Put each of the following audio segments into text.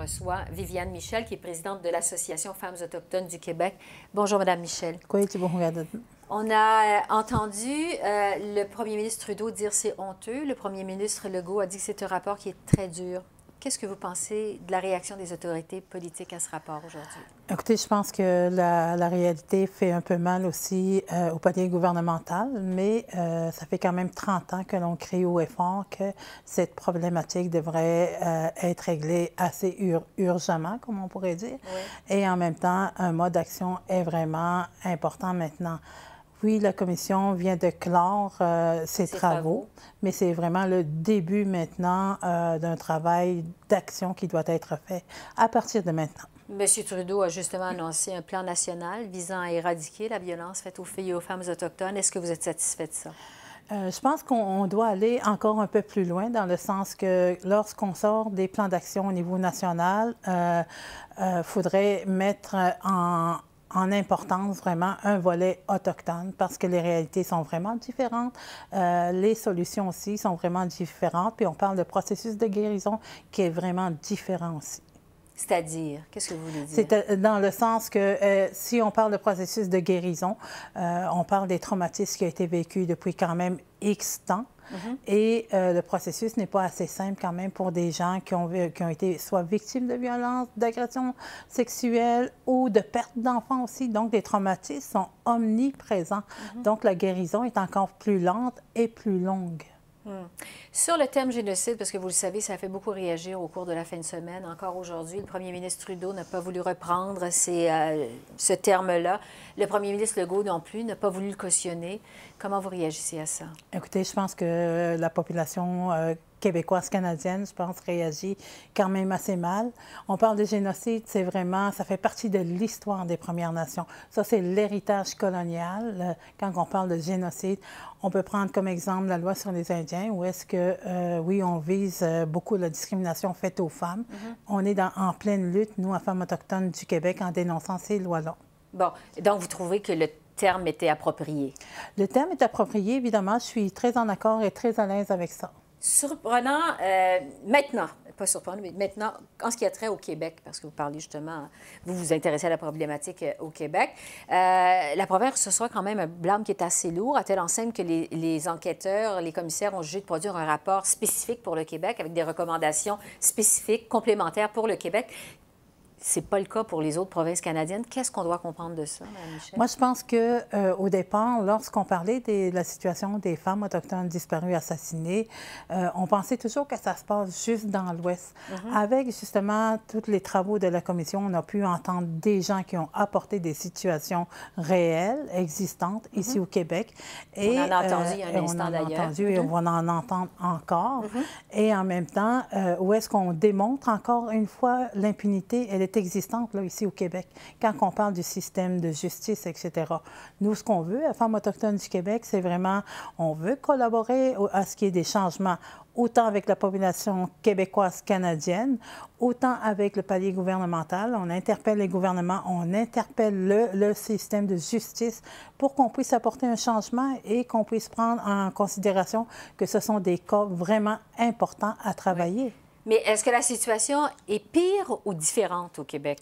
reçoit Viviane Michel, qui est présidente de l'Association Femmes autochtones du Québec. Bonjour, Madame Michel. On a euh, entendu euh, le premier ministre Trudeau dire c'est honteux. Le premier ministre Legault a dit que c'est un rapport qui est très dur. Qu'est-ce que vous pensez de la réaction des autorités politiques à ce rapport aujourd'hui? Écoutez, je pense que la, réalité fait un peu mal aussi euh, au palier gouvernemental, mais euh, ça fait quand même 30 ans que l'on crie haut et fort que cette problématique devrait euh, être réglée assez urgemment, comme on pourrait dire. Et en même temps, un mode d'action est vraiment important maintenant. Oui, la commission vient de clore euh, ses, travaux, mais c'est vraiment le début maintenant euh, d'un travail d'action qui doit être fait à partir de maintenant. M. Trudeau a justement annoncé un plan national visant à éradiquer la violence faite aux filles et aux femmes autochtones. Est-ce que vous êtes satisfait de ça? Euh, je pense qu'on doit aller encore un peu plus loin dans le sens que lorsqu'on sort des plans d'action au niveau national, il faudrait mettre en, en importance vraiment un volet autochtone parce que les réalités sont vraiment différentes. Euh, les solutions aussi sont vraiment différentes. Puis on parle de processus de guérison qui est vraiment différent aussi. C'est-à-dire, qu'est-ce que vous voulez dire? C'est euh, dans le sens que euh, si on parle de processus de guérison, on parle des traumatismes qui ont été vécus depuis quand même X temps. Mhm. Et euh, le processus n'est pas assez simple quand même pour des gens qui ont, qui ont été soit victimes de violences, d'agressions sexuelles ou de perte d'enfants aussi. Donc, les traumatismes sont omniprésents. Mhm. Donc, la guérison est encore plus lente et plus longue. Hmm. Sur le thème génocide, parce que vous le savez, ça a fait beaucoup réagir au cours de la fin de semaine. Encore aujourd'hui, le premier ministre Trudeau n'a pas voulu reprendre euh, ce terme-là. Le premier ministre Legault non plus n'a pas voulu le cautionner. Comment vous réagissez à ça? Écoutez, je pense que la population euh, québécoise canadienne, je pense, réagit quand même assez mal. On parle de génocide, c'est vraiment, ça fait partie de l'histoire des Premières Nations. Ça, c'est l'héritage colonial. Euh, quand on parle de génocide, on peut prendre comme exemple la loi sur les Indiens, où est-ce que, euh, oui, on vise euh, beaucoup la discrimination faite aux femmes. Mm-hmm. On est dans, en pleine lutte, nous, à Femmes autochtones du Québec, en dénonçant ces lois-là. Bon, donc vous trouvez que le terme était approprié? Le terme est approprié, évidemment. Je suis très en accord et très à l'aise avec ça. Surprenant, euh, maintenant, pas surprenant, mais maintenant, en ce qui a trait au Québec, parce que vous parlez justement, vous vous intéressez à la problématique euh, au Québec, euh, la province reçoit quand même un blâme qui est assez lourd, à telle enseigne que les, enquêteurs, les commissaires ont jugé de produire un rapport spécifique pour le Québec avec des recommandations spécifiques, complémentaires pour le Québec c'est pas le cas pour les autres provinces canadiennes. Qu'est-ce qu'on doit comprendre de ça, Mme Michel? Moi, je pense que euh, au départ, lorsqu'on parlait de la situation des femmes autochtones disparues, assassinées, euh, on pensait toujours que ça se passe juste dans l'Ouest. Mm-hmm. Avec justement tous les travaux de la commission, on a pu entendre des gens qui ont apporté des situations réelles, existantes ici mm-hmm. au Québec. Et, on en a entendu il y a un euh, instant d'ailleurs. entendu et on mm-hmm. va en entendre encore. Et en même temps, où est-ce qu'on démontre encore une fois l'impunité? Elle est existante là, ici au Québec, quand on parle du système de justice, etc. Nous, ce qu'on veut, à Femmes autochtones du Québec, c'est vraiment, on veut collaborer à ce qui est des changements autant avec la population québécoise canadienne, autant avec le palier gouvernemental. On interpelle les gouvernements, on interpelle le, le système de justice pour qu'on puisse apporter un changement et qu'on puisse prendre en considération que ce sont des cas vraiment importants à travailler. Mais est-ce que la situation est pire ou différente au Québec?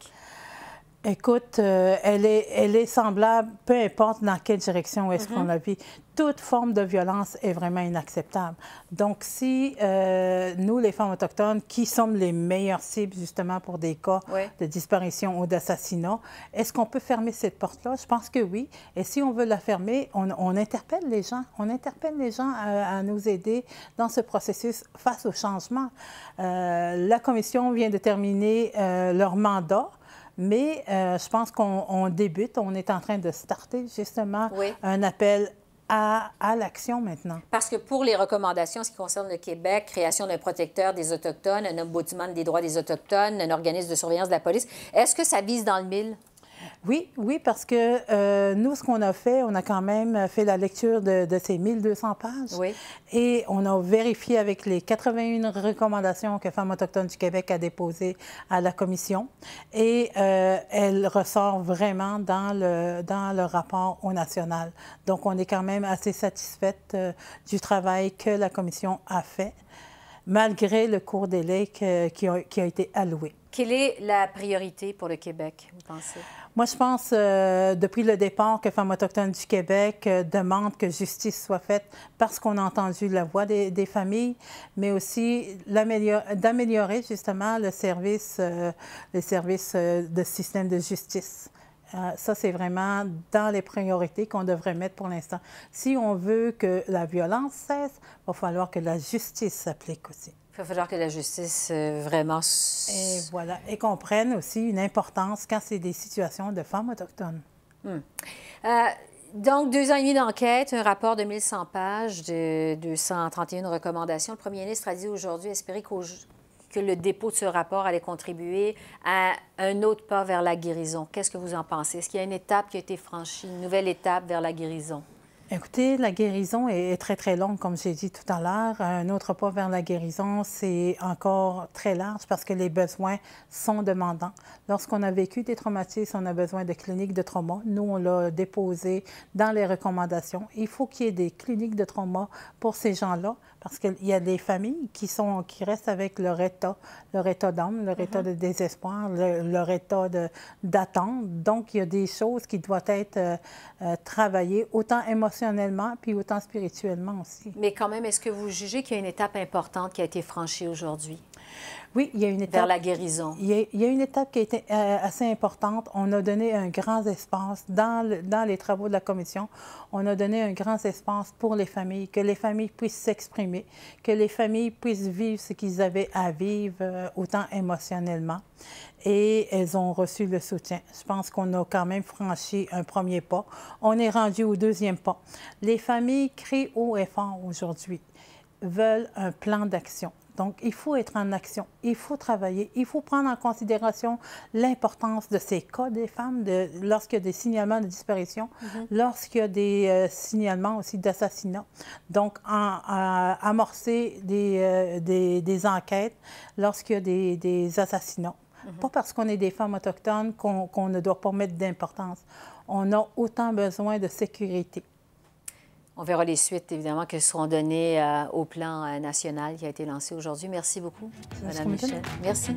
Écoute, euh, elle, est, elle est semblable, peu importe dans quelle direction est-ce qu'on mhm. la vit. Toute forme de violence est vraiment inacceptable. Donc, si euh, nous, les femmes autochtones, qui sommes les meilleures cibles justement pour des cas de disparition ou d'assassinat, est-ce qu'on peut fermer cette porte-là? Je pense que oui. Et si on veut la fermer, on, interpelle les gens. On interpelle les gens à, nous aider dans ce processus face au changement. Euh, la Commission vient de terminer leur mandat. Mais euh, je pense qu'on débute, on est en train de starter justement un appel à, à l'action maintenant. Parce que pour les recommandations, ce qui concerne le Québec, création d'un protecteur des Autochtones, un ombudsman des droits des Autochtones, un organisme de surveillance de la police, est-ce que ça vise dans le mille? Oui, oui, parce que euh, nous, ce qu'on a fait, on a quand même fait la lecture de, ces 1200 pages. Oui. Et on a vérifié avec les 81 recommandations que Femmes autochtones du Québec a déposées à la Commission. Et euh, elle ressort vraiment dans le, dans le rapport au national. Donc, on est quand même assez satisfaite euh, du travail que la Commission a fait, malgré le court délai qui, a, qui a été alloué. Quelle est la priorité pour le Québec, vous pensez? Moi, je pense, euh, depuis le départ, que Femmes autochtones du Québec euh, demandent que justice soit faite parce qu'on a entendu la voix des, familles, mais aussi d'améliorer justement le service, euh, les services de système de justice. Ça, c'est vraiment dans les priorités qu'on devrait mettre pour l'instant. Si on veut que la violence cesse, il va falloir que la justice s'applique aussi. Il va falloir que la justice euh, vraiment... Et voilà, et comprenne aussi une importance quand c'est des situations de femmes autochtones. Hmm. Euh, donc, deux ans et demi d'enquête, un rapport de 1100 pages, de 231 recommandations. Le premier ministre a dit aujourd'hui espérer que le dépôt de ce rapport allait contribuer à un autre pas vers la guérison? Qu'est-ce que vous en pensez? Est-ce qu'il y a une étape qui a été franchie, une nouvelle étape vers la guérison? Écoutez, la guérison est très, très longue, comme j'ai dit tout à l'heure. Un autre pas vers la guérison, c'est encore très large parce que les besoins sont demandants. Lorsqu'on a vécu des traumatismes, on a besoin de cliniques de trauma. Nous, on l'a déposé dans les recommandations. Il faut qu'il y ait des cliniques de trauma pour ces gens-là parce qu'il y a des familles qui, sont, qui restent avec leur état, leur état d'âme, leur état de mhm. désespoir, leur état d'attente. Donc, il y a des choses qui doivent être euh, euh, travaillées autant émotionnellement puis autant spirituellement aussi. Mais quand même, est-ce que vous jugez qu'il y a une étape importante qui a été franchie aujourd'hui? Oui, il y a une étape. Vers la guérison. Il y a, une étape qui a été euh, assez importante. On a donné un grand espace dans, dans les travaux de la commission. On a donné un grand espace pour les familles, que les familles puissent s'exprimer, que les familles puissent vivre ce qu'ils avaient à vivre, euh, autant émotionnellement. Et elles ont reçu le soutien. Je pense qu'on a quand même franchi un premier pas. On est rendu au deuxième pas. Les familles crient haut et fort aujourd'hui veulent un plan d'action. Donc, il faut être en action, il faut travailler, il faut prendre en considération l'importance de ces cas des femmes de, lorsqu'il y a des signalements de disparition, mm-hmm. lorsqu'il y a des euh, signalements aussi d'assassinat. Donc, en, amorcer des, euh, des, des, enquêtes lorsqu'il y a des, des assassinats. Mm-hmm. Pas parce qu'on est des femmes autochtones qu'on ne doit pas mettre d'importance. On a autant besoin de sécurité. On verra les suites, évidemment, qui seront données euh, au plan euh, national qui a été lancé aujourd'hui. Merci beaucoup, Mme Michel. Merci.